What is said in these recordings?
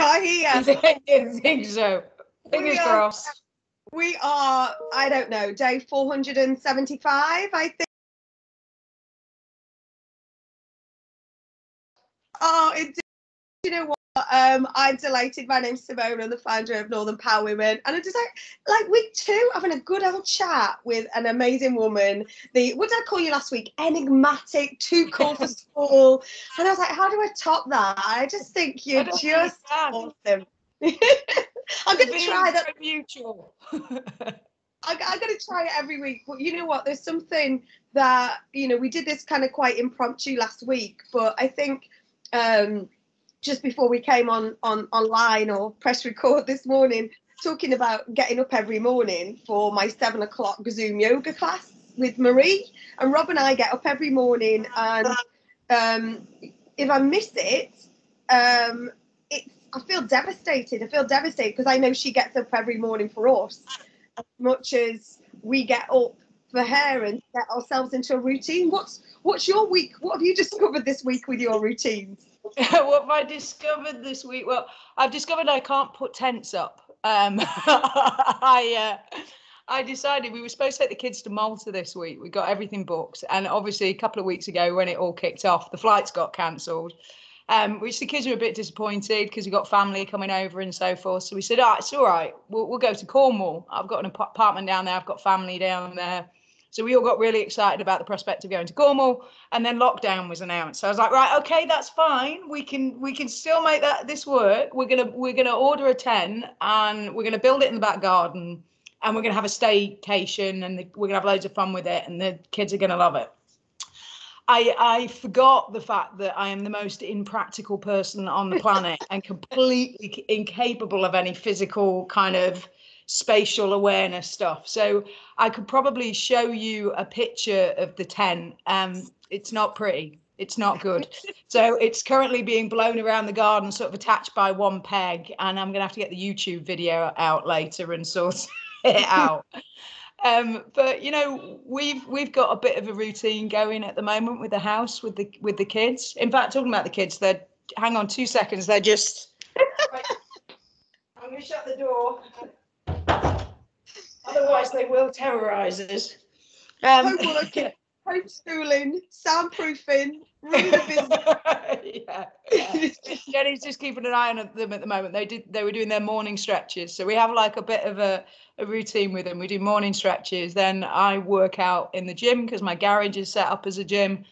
are here. I didn't think so. Fingers We are- crossed. We are, I don't know, day 475, I think. Oh, it, you know what? Um, I'm delighted. My name's Simone. I'm the founder of Northern Power Women, and I just like like week two, having a good old chat with an amazing woman. The what did I call you last week? Enigmatic, too cool for school. And I was like, how do I top that? I just think you're just understand. awesome. I'm going to try that. mutual. I, I got to try it every week. But you know what? There's something that you know we did this kind of quite impromptu last week, but I think um, just before we came on on online or press record this morning, talking about getting up every morning for my seven o'clock Zoom yoga class with Marie and Rob and I get up every morning and um, if I miss it, um, it's I feel devastated. I feel devastated because I know she gets up every morning for us as much as we get up for her and get ourselves into a routine. What's what's your week? What have you discovered this week with your routines? what have I discovered this week? Well, I've discovered I can't put tents up. Um, I uh, I decided we were supposed to take the kids to Malta this week. We got everything booked, and obviously a couple of weeks ago when it all kicked off, the flights got cancelled. Um, which the kids were a bit disappointed because we got family coming over and so forth. So we said, "Ah, it's all right. We'll, we'll go to Cornwall. I've got an apartment down there. I've got family down there." So we all got really excited about the prospect of going to Cornwall, and then lockdown was announced. So I was like, right, okay, that's fine. We can we can still make that this work. We're gonna we're gonna order a tent and we're gonna build it in the back garden, and we're gonna have a staycation, and the, we're gonna have loads of fun with it, and the kids are gonna love it. I, I forgot the fact that I am the most impractical person on the planet and completely incapable of any physical kind of spatial awareness stuff. So I could probably show you a picture of the tent. Um, it's not pretty. It's not good. So it's currently being blown around the garden, sort of attached by one peg, and I'm going to have to get the YouTube video out later and sort it out. Um, but you know, we've we've got a bit of a routine going at the moment with the house with the with the kids. In fact, talking about the kids, they're hang on two seconds. They're just. I'm going to shut the door. Otherwise, they will terrorise us. Um, Homeworking, homeschooling, soundproofing, running yeah, yeah. Jenny's just keeping an eye on them at the moment. They did they were doing their morning stretches. So we have like a bit of a, a routine with them. We do morning stretches. Then I work out in the gym because my garage is set up as a gym.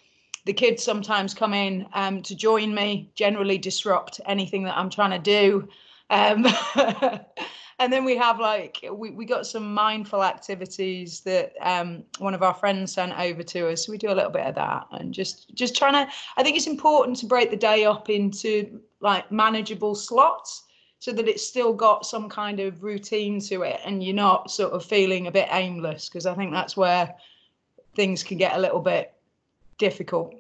The kids sometimes come in um, to join me, generally disrupt anything that I'm trying to do. Um, and then we have like we, we got some mindful activities that um, one of our friends sent over to us. So we do a little bit of that and just just trying to. I think it's important to break the day up into like manageable slots so that it's still got some kind of routine to it and you're not sort of feeling a bit aimless because I think that's where things can get a little bit difficult.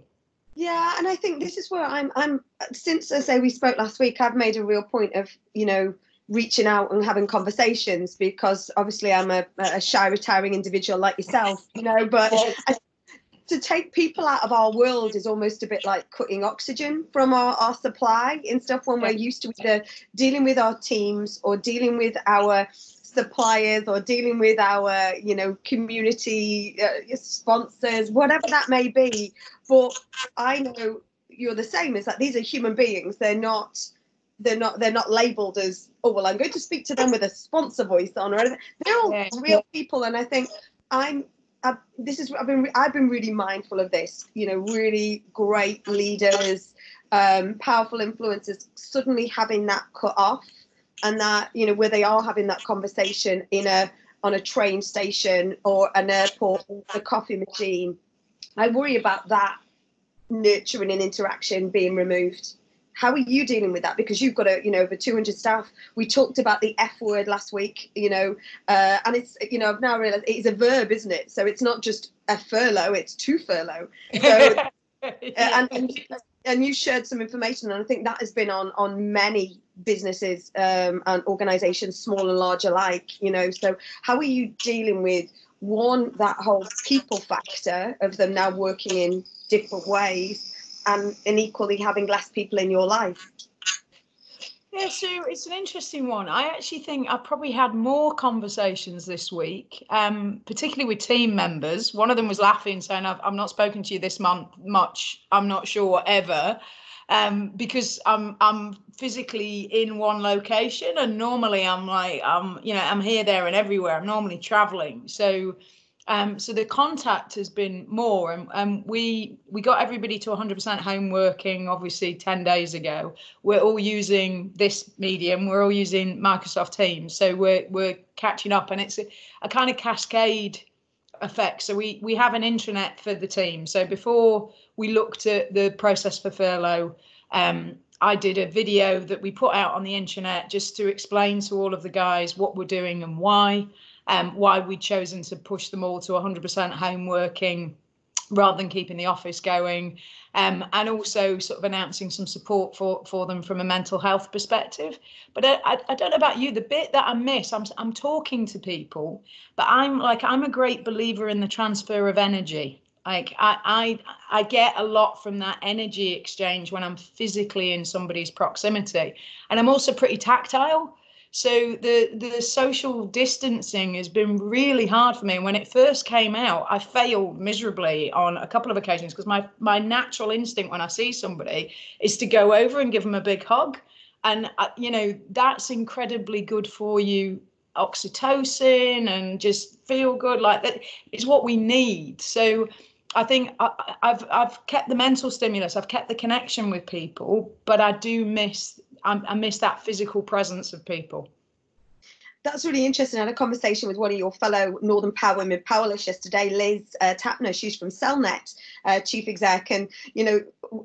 Yeah, and I think this is where I'm. I'm since I say we spoke last week. I've made a real point of you know reaching out and having conversations because obviously I'm a, a shy, retiring individual like yourself, you know. But I, to take people out of our world is almost a bit like cutting oxygen from our, our supply and stuff when we're used to either dealing with our teams or dealing with our suppliers or dealing with our you know community uh, sponsors whatever that may be but i know you're the same it's like these are human beings they're not they're not they're not labeled as oh well i'm going to speak to them with a sponsor voice on or anything they're all Yeah. real people and i think i'm I've, this is I've been I've been really mindful of this. You know, really great leaders, um, powerful influencers suddenly having that cut off, and that you know where they are having that conversation in a on a train station or an airport, or a coffee machine. I worry about that nurturing and interaction being removed. How are you dealing with that? Because you've got a, you know, over 200 staff. We talked about the F word last week, you know, uh, and it's, you know, I've now realised it's a verb, isn't it? So it's not just a furlough; it's to furlough. So uh, and, and and you shared some information, and I think that has been on on many businesses um, and organisations, small and large alike. You know, so how are you dealing with one that whole people factor of them now working in different ways, and and equally having less people in your life? Yeah, so it's an interesting one. I actually think I probably had more conversations this week, um, particularly with team members. One of them was laughing, saying, I've, "I'm not spoken to you this month much. I'm not sure ever." Um, because I'm I'm physically in one location, and normally I'm like I'm you know I'm here, there, and everywhere. I'm normally traveling, so um, so the contact has been more, and, and we we got everybody to 100% home working. Obviously, 10 days ago, we're all using this medium. We're all using Microsoft Teams, so we're we're catching up, and it's a, a kind of cascade effect. So we we have an intranet for the team. So before we looked at the process for furlough. Um, I did a video that we put out on the intranet just to explain to all of the guys what we're doing and why um, why we'd chosen to push them all to 100% home working rather than keeping the office going um, and also sort of announcing some support for for them from a mental health perspective. But I, I, I, don't know about you the bit that i miss I'm, I'm talking to people but i'm like i'm a great believer in the transfer of energy. Like I, I i get a lot from that energy exchange when i'm physically in somebody's proximity. And i'm also pretty tactile so the the social distancing has been really hard for me. And when it first came out, I failed miserably on a couple of occasions because my my natural instinct when I see somebody is to go over and give them a big hug, and uh, you know that's incredibly good for you oxytocin and just feel good like that is what we need so I think I, have I've kept the mental stimulus, I've kept the connection with people, but I do miss I, I miss that physical presence of people that's really interesting. I had a conversation with one of your fellow Northern Power Women powerless yesterday, Liz uh, Tapner. She's from Cellnet, uh, chief exec, and you know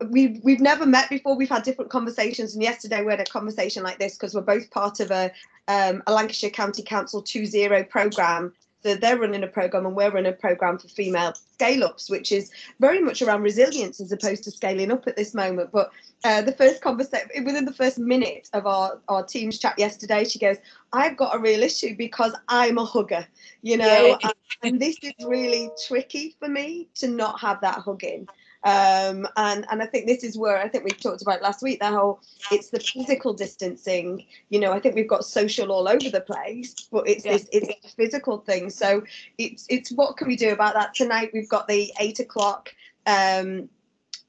we've we've never met before. We've had different conversations, and yesterday we had a conversation like this because we're both part of a um, a Lancashire County Council 2.0 program they're running a program and we're running a program for female scale ups, which is very much around resilience as opposed to scaling up at this moment. But uh, the first conversation, within the first minute of our, our team's chat yesterday, she goes, I've got a real issue because I'm a hugger, you know, yeah. and this is really tricky for me to not have that hugging. Um, and and I think this is where I think we talked about last week that whole it's the physical distancing. You know, I think we've got social all over the place, but it's yeah. this it's a physical thing. So it's it's what can we do about that tonight? We've got the eight o'clock um,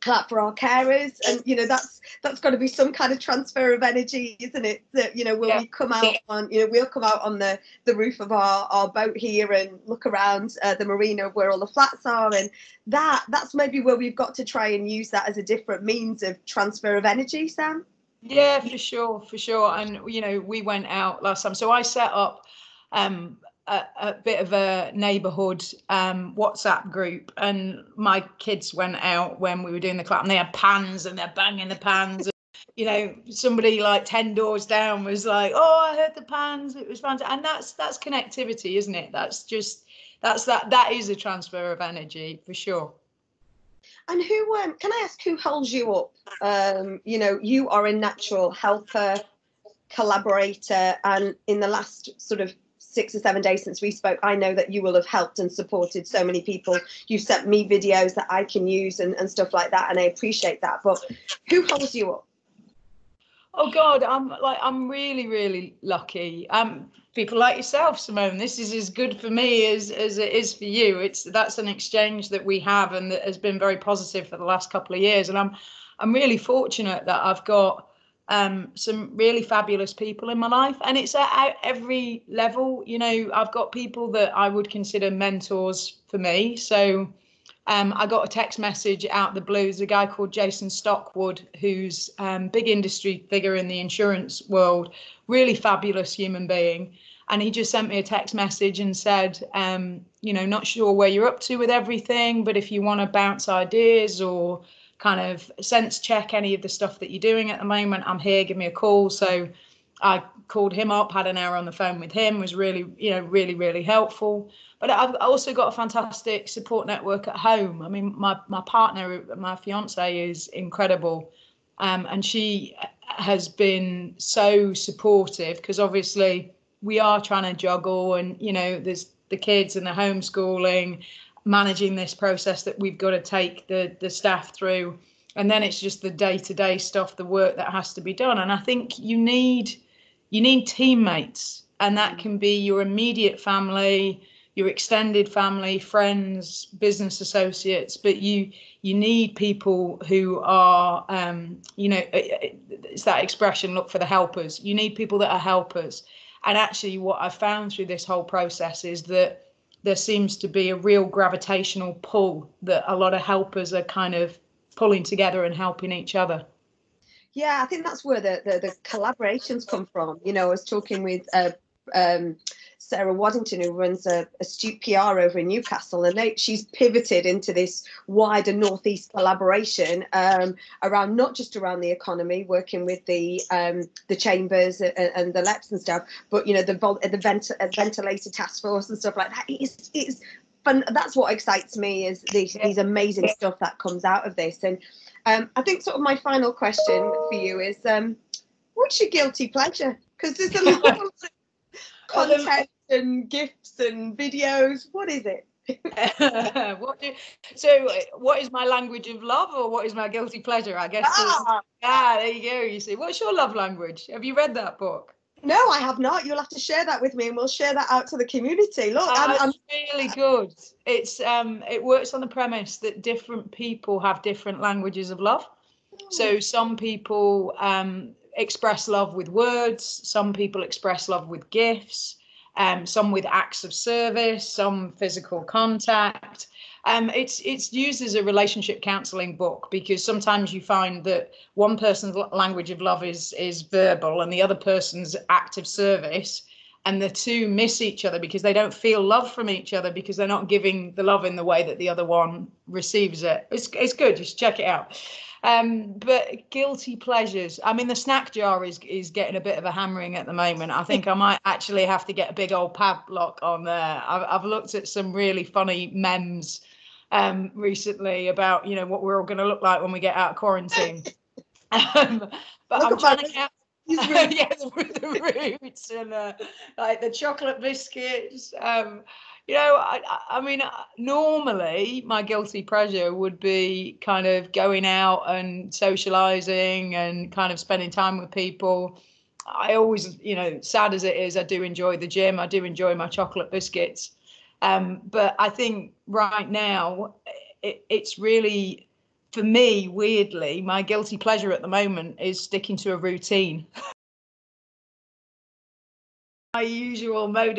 clap for our carers. And you know that's that's got to be some kind of transfer of energy isn't it? That you know will yeah. we come out on you know we'll come out on the the roof of our our boat here and look around uh, the marina where all the flats are. And that that's maybe where we've got to try and use that as a different means of transfer of energy sam. Yeah for sure for sure. And you know we went out last time. So i set up um a, a, bit of a neighborhood um, WhatsApp group, and my kids went out when we were doing the clap, and they had pans and they're banging the pans. And, you know, somebody like ten doors down was like, "Oh, I heard the pans. It was fantastic," and that's that's connectivity, isn't it? That's just that's that that is a transfer of energy for sure. And who um, can I ask who holds you up? Um, you know, you are a natural helper, collaborator, and in the last sort of six or seven days since we spoke, I know that you will have helped and supported so many people. You've sent me videos that I can use and, and stuff like that, and I appreciate that. But who holds you up? Oh God, I'm like I'm really, really lucky. Um, people like yourself, Simone. This is as good for me as as it is for you. It's that's an exchange that we have and that has been very positive for the last couple of years. And I'm I'm really fortunate that I've got um, some really fabulous people in my life, and it's at every level. You know, I've got people that I would consider mentors for me. So um, I got a text message out the blues, a guy called Jason Stockwood, who's um, big industry figure in the insurance world, really fabulous human being. And he just sent me a text message and said, um, you know, not sure where you're up to with everything, but if you want to bounce ideas or kind of sense check any of the stuff that you're doing at the moment, I'm here, give me a call. So I called him up, had an hour on the phone with him, was really, you know, really, really helpful. But I've also got a fantastic support network at home. I mean, my my partner, my fiance, is incredible, um, and she has been so supportive because obviously we are trying to juggle, and you know, there's the kids and the homeschooling, managing this process that we've got to take the the staff through. And then it's just the day-to-day stuff the work that has to be done. And i think you need you need teammates. And that can be your immediate family your extended family friends business associates. But you you need people who are um, you know it's that expression look for the helpers. You need people that are helpers. And actually what i've found through this whole process is that there seems to be a real gravitational pull that a lot of helpers are kind of pulling together and helping each other. Yeah, I think that's where the, the, the collaborations come from. You know, I was talking with uh, um, Sarah Waddington, who runs a astute PR over in Newcastle, and they, she's pivoted into this wider Northeast collaboration um, around not just around the economy, working with the um, the chambers and, and, the LEPs and stuff, but you know the the vent- ventilator task force and stuff like that. It's it's fun. That's what excites me is these, these amazing stuff that comes out of this. And um, I think sort of my final question for you is, um, what's your guilty pleasure? Because there's a lot of content and gifts and videos. What is it? what do, so what is my language of love or what is my guilty pleasure i guess ah. ah there you go you see what's your love language have you read that book no, I have not. You'll have to share that with me, and we'll share that out to the community. Look, oh, I'm, I'm, really good. It's um, it works on the premise that different people have different languages of love. So some people um, express love with words. Some people express love with gifts. Um, some with acts of service. Some physical contact. Um, it's it's used as a relationship counselling book because sometimes you find that one person's language of love is is verbal and the other person's act of service, and the two miss each other because they don't feel love from each other because they're not giving the love in the way that the other one receives it. It's it's good. Just check it out. Um, but guilty pleasures. I mean, the snack jar is is getting a bit of a hammering at the moment. I think I might actually have to get a big old padlock on there. I've, I've looked at some really funny memes um, recently about you know what we're all going to look like when we get out of quarantine. um, but look I'm trying to count. yeah, the, the roots and uh, like the chocolate biscuits. Um, you know, I, I mean, uh, normally my guilty pleasure would be kind of going out and socializing and kind of spending time with people. I always, you know, sad as it is, I do enjoy the gym. I do enjoy my chocolate biscuits. Um, but I think right now it, it's really, for me, weirdly, my guilty pleasure at the moment is sticking to a routine. my usual mode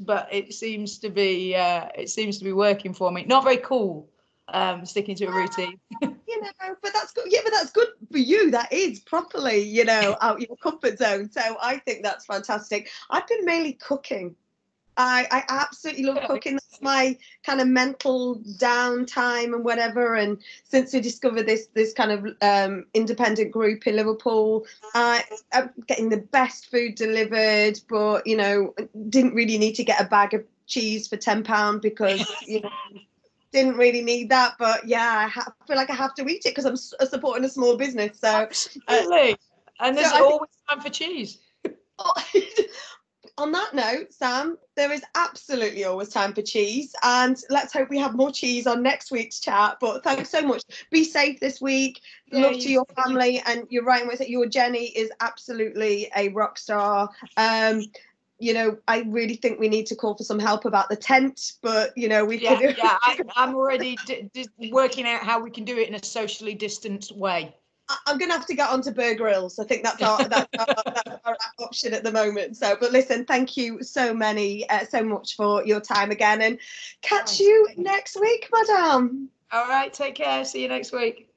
but it seems to be uh, it seems to be working for me. Not very cool, um, sticking to a routine. you know, but that's good. Yeah, but that's good for you. That is properly, you know, out your comfort zone. So I think that's fantastic. I've been mainly cooking I, I absolutely love cooking. That's my kind of mental downtime and whatever. And since we discovered this this kind of um, independent group in Liverpool, I, I'm getting the best food delivered, but you know, didn't really need to get a bag of cheese for ten pound because you know. Didn't really need that, but yeah, I, ha- I feel like I have to eat it because I'm s- supporting a small business. So, uh, absolutely, uh, and there's so always think, time for cheese. on that note, Sam, there is absolutely always time for cheese. And let's hope we have more cheese on next week's chat. But thanks so much. Be safe this week. Yeah, Love to your family. And you're right with it. Your Jenny is absolutely a rock star. Um, you know, I really think we need to call for some help about the tent, but you know, we yeah, could. yeah, I, am already d- d- working out how we can do it in a socially distanced way. I'm going to have to get onto Bear Grylls. I think that's our, that's our, that's our option at the moment. So, but listen, thank you so many, uh, so much for your time again, and catch you next week, Madame. All right, take care. See you next week.